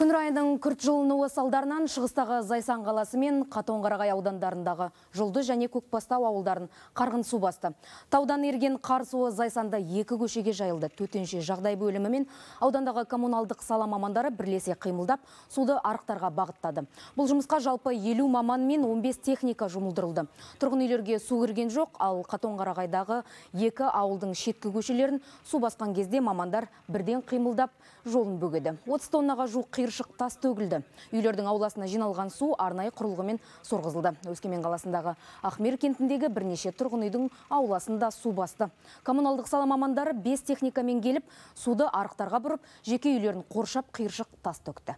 Күн райының күрт жылынуы салдарынан шығыстағы Зайсан қаласы мен Қатонқарағай аудандарындағы Жұлды және Көкбастау ауылдарын қарғын су басты. Таудан ерген қар суы Зайсанда екі көшеге жайылды. Төтенше жағдай бөлімі мен аудандағы коммуналдық сала мамандары бірлесе қимылдап, суды арықтарға бағыттады. Бұл жұмысқа жалпы 50 маман мен 15 техника жұмылдырылды. Тұрғын үйлерге су кірген жоқ, ал Қатонқарағайдағы екі ауылдың шеткі көшелерін су басқан кезде мамандар бірден қимылдап жолын бөгеді. 30 тоннаға жуық қиыршық тас төгілді. Үйлердің ауласына жиналған су арнайы құрылғымен сорғызылды. Өскемен қаласындағы Ахмер кентіндегі бірнеше тұрғын үйдің ауласында су басты. Коммуналдық сала мамандары 5 техникамен келіп, суды арықтарға бұрып, жеке үйлерін қоршап қиыршық тас төкті.